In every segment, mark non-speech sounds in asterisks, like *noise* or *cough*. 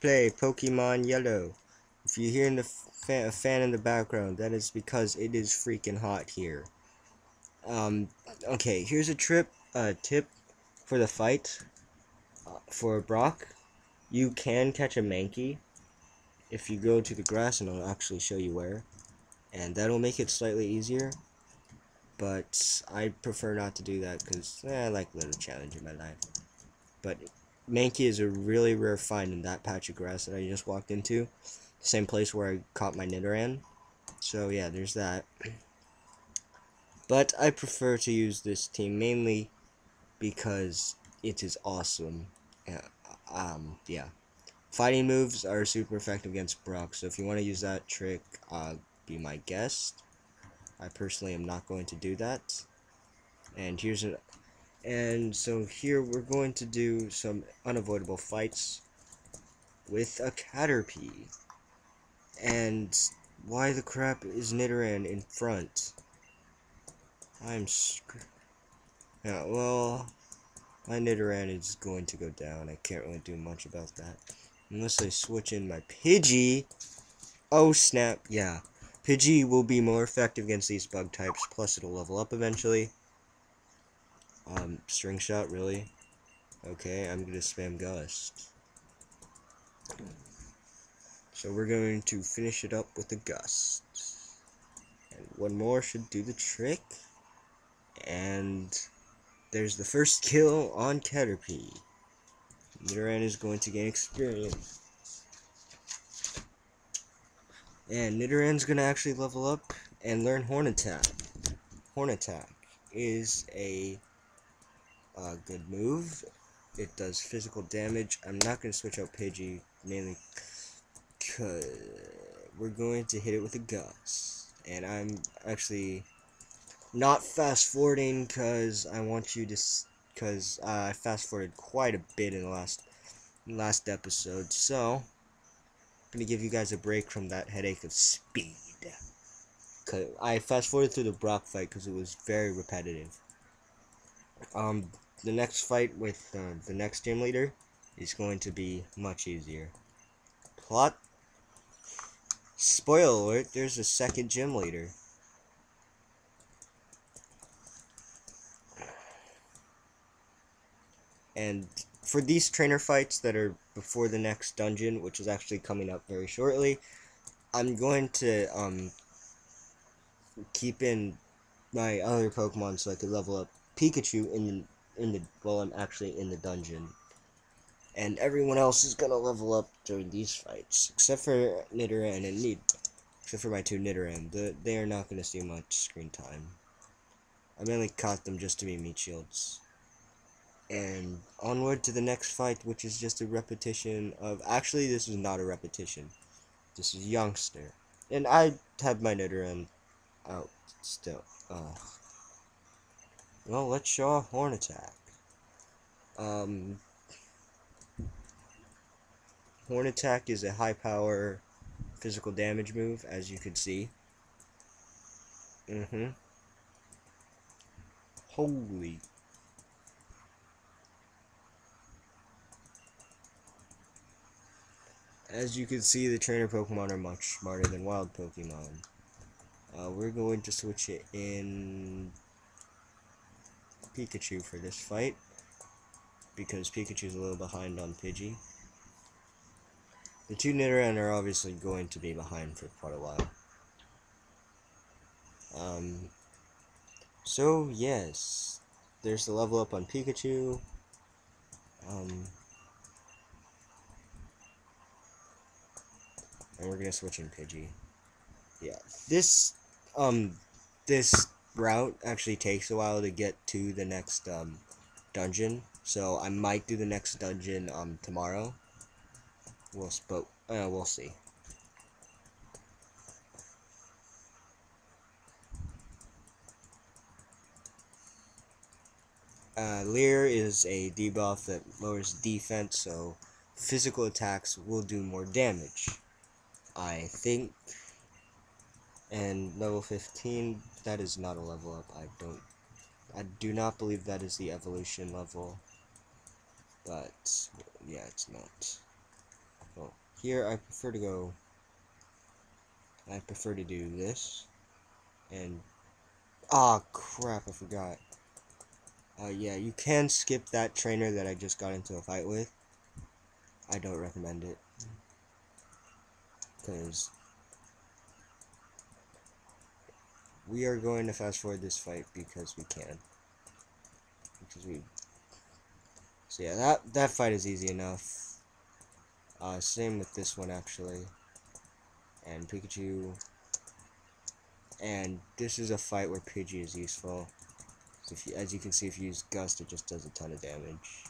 play Pokemon Yellow. If you hear the fa a fan in the background, that is because it is freaking hot here. Um, okay, here's a trip, uh, tip for the fight. Uh, for Brock, you can catch a Mankey if you go to the grass, and I'll actually show you where. And that'll make it slightly easier. But I prefer not to do that because eh, I like a little challenge in my life. But Mankey is a really rare find in that patch of grass that I just walked into. Same place where I caught my Nidoran. So yeah, there's that. But I prefer to use this team mainly because it is awesome. Yeah, um, yeah. Fighting moves are super effective against Brock, so if you want to use that trick, uh, be my guest. I personally am not going to do that. And here's an and so here we're going to do some unavoidable fights with a Caterpie. And why the crap is Nidoran in front? I'm screwed. Yeah, well, my Nidoran is going to go down. I can't really do much about that. Unless I switch in my Pidgey. Oh, snap. Yeah. Pidgey will be more effective against these bug types, plus it'll level up eventually. Um, string shot, really? Okay, I'm gonna spam gust. So we're going to finish it up with a gust. And one more should do the trick. And there's the first *laughs* kill on Caterpie. Nidoran is going to gain experience. And Nidoran's gonna actually level up and learn Horn Attack. Horn Attack is a uh, good move. It does physical damage. I'm not going to switch out Pidgey, mainly because we're going to hit it with a Gust. And I'm actually not fast forwarding because I want you to, because uh, I fast forwarded quite a bit in the last last episode. So I'm gonna give you guys a break from that headache of speed. Cause I fast forwarded through the Brock fight because it was very repetitive. Um, the next fight with uh, the next gym leader is going to be much easier. Plot. Spoiler alert, there's a second gym leader. And for these trainer fights that are before the next dungeon, which is actually coming up very shortly, I'm going to um, keep in my other Pokemon so I could level up Pikachu in in the while I'm actually in the dungeon. And everyone else is gonna level up during these fights, except for Nidoran and Need, except for my two Nidoran. The, they are not gonna see much screen time. I mainly caught them just to be meat shields. And onward to the next fight, which is just a repetition of. Actually, this is not a repetition. This is Youngster. And I have my Nidoran out still. Uh, well, let's show off Horn Attack. Um, Horn Attack is a high power physical damage move, as you can see. Mm-hmm. Holy. As you can see, the trainer Pokemon are much smarter than wild Pokemon. Uh, we're going to switch it in Pikachu for this fight because Pikachu's a little behind on Pidgey. The two Nidoran are obviously going to be behind for quite a while. Um, so, yes, there's the level up on Pikachu. Um, and we're gonna switch in Pidgey. Yeah, this, um, this route actually takes a while to get to the next um, dungeon. So I might do the next dungeon um, tomorrow. We'll but uh, we'll see. Uh, Leer is a debuff that lowers defense, so physical attacks will do more damage. I think and level 15 that is not a level up. I don't I do not believe that is the evolution level. But yeah it's not. Well here I prefer to go I prefer to do this. And ah oh, crap I forgot. Uh, yeah you can skip that trainer that I just got into a fight with. I don't recommend it. Because we are going to fast forward this fight because we can. Because we so yeah that that fight is easy enough. Uh, same with this one actually. And Pikachu. And this is a fight where Pidgey is useful. So if you, as you can see if you use Gust it just does a ton of damage.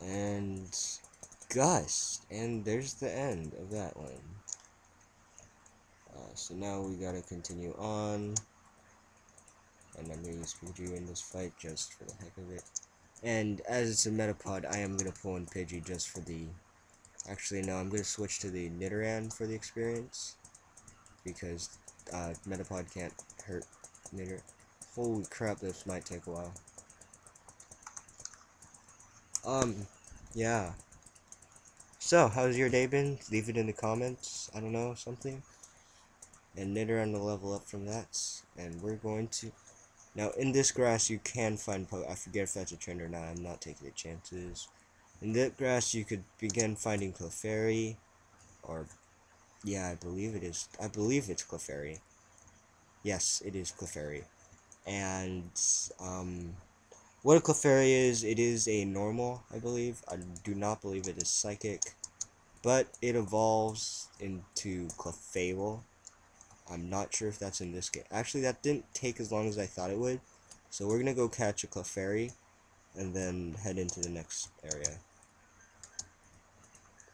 And Gust. And there's the end of that one so now we gotta continue on and I'm gonna use Pidgey in this fight just for the heck of it and as it's a Metapod, I am to pull in Pidgey just for the... Actually, no, I'm to switch to the Nidoran for the experience. Because uh, Metapod can't hurt Nidoran. Holy crap, this might take a while. Um, yeah. So, how's your day been? Leave it in the comments. I don't know, something. And Nidoran will level up from that. And we're going to... Now, in this grass, you can find I forget if that's a trend or not. I'm not taking the chances. In this grass, you could begin finding Clefairy, or, yeah, I believe it is. I believe it's Clefairy. Yes, it is Clefairy. And, um, what a Clefairy is, it is a normal, I believe. I do not believe it is psychic. But it evolves into Clefable. I'm not sure if that's in this game. Actually, that didn't take as long as I thought it would. So we're going to go catch a Clefairy and then head into the next area.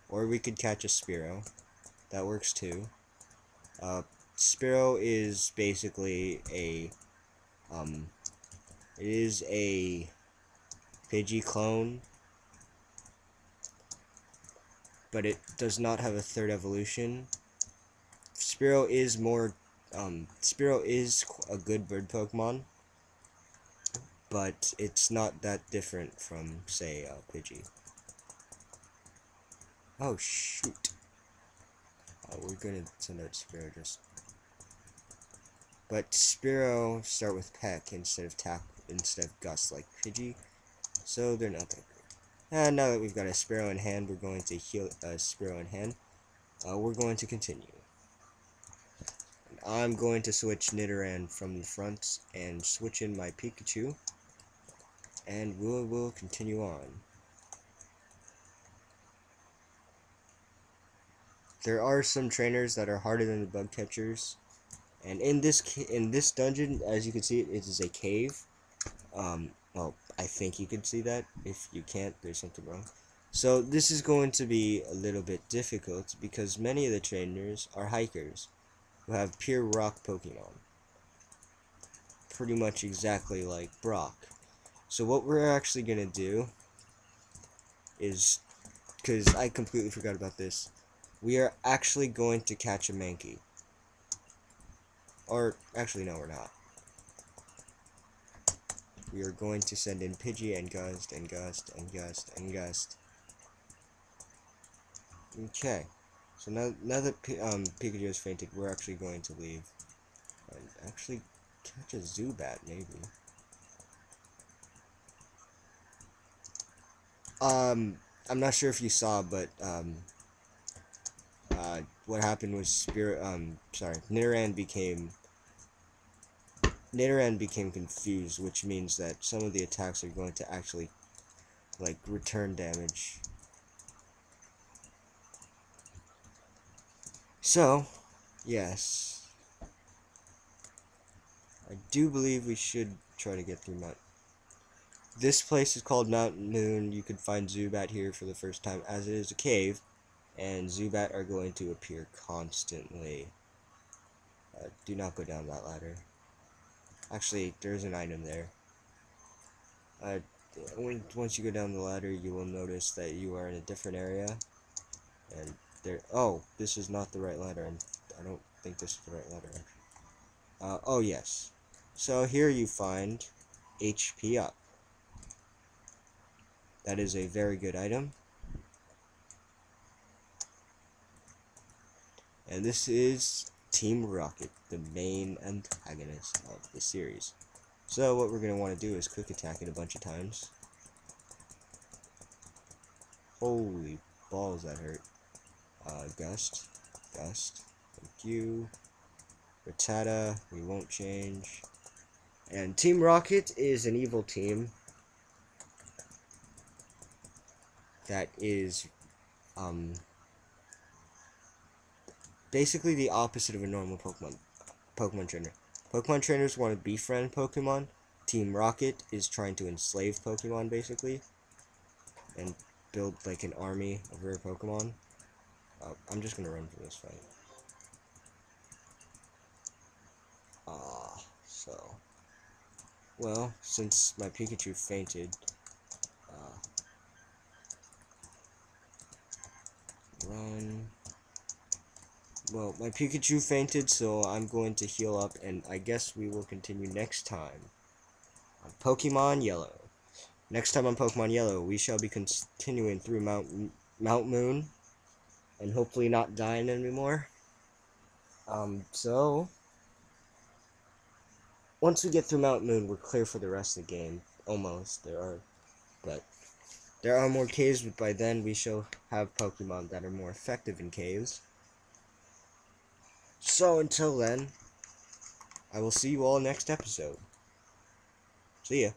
Or we could catch a Spearow. That works too. Uh, Spearow is basically a, um, it is a Pidgey clone, but it does not have a third evolution. Spearow is more, um, Spearow is a good bird Pokemon, but it's not that different from, say, uh, Pidgey. Oh, shoot. Uh, we're gonna send out Spearow just... But Spearow start with Peck instead of Tap, instead of Gust like Pidgey, so they're not that great. And now that we've got a Spearow in hand, we're going to heal a uh, Spearow in hand. Uh, we're going to continue. I'm going to switch Nidoran from the front and switch in my Pikachu. And we'll, we'll continue on. There are some trainers that are harder than the bug catchers. And in this in this dungeon, as you can see, it is a cave. Um, well, I think you can see that. If you can't, there's something wrong. So this is going to be a little bit difficult because many of the trainers are hikers who have pure rock Pokemon. Pretty much exactly like Brock. So what we're actually going to do is, because I completely forgot about this, we are actually going to catch a Mankey. Or, actually no we're not. We are going to send in Pidgey and Gust and Gust and Gust and Gust. Okay. So now, now that P um, Pikachu has fainted, we're actually going to leave. And actually catch a Zubat, maybe. Um, I'm not sure if you saw, but, um, uh, what happened was Spirit, um, sorry, Nidoran became, Nidoran became confused, which means that some of the attacks are going to actually, like, return damage. So, yes. I do believe we should try to get through Mount. This place is called Mount Moon. You can find Zubat here for the first time, as it is a cave, and Zubat are going to appear constantly. Uh, do not go down that ladder. Actually, there's an item there. Uh, once you go down the ladder, you will notice that you are in a different area, and there. Oh, this is not the right letter. And I don't think this is the right letter. Uh, oh, yes. So here you find HP up. That is a very good item. And this is Team Rocket, the main antagonist of the series. So what we're going to want to do is quick attack it a bunch of times. Holy balls, that hurt. Uh, Gust. Gust. Thank you. Rattata, we won't change. And Team Rocket is an evil team that is um, basically the opposite of a normal Pokemon Pokemon trainer. Pokemon trainers want to befriend Pokemon. Team Rocket is trying to enslave Pokemon basically and build like an army of rare Pokemon. Uh, I'm just gonna run for this fight. Ah, uh, so. Well, since my Pikachu fainted, uh, run. Well, my Pikachu fainted, so I'm going to heal up, and I guess we will continue next time on Pokemon Yellow. Next time on Pokemon Yellow, we shall be continuing through Mount Mount Moon, and hopefully not dying anymore. Um, so once we get through Mount Moon, we're clear for the rest of the game. Almost. There are, but there are more caves, but by then we shall have Pokemon that are more effective in caves. So until then, I will see you all next episode. See ya.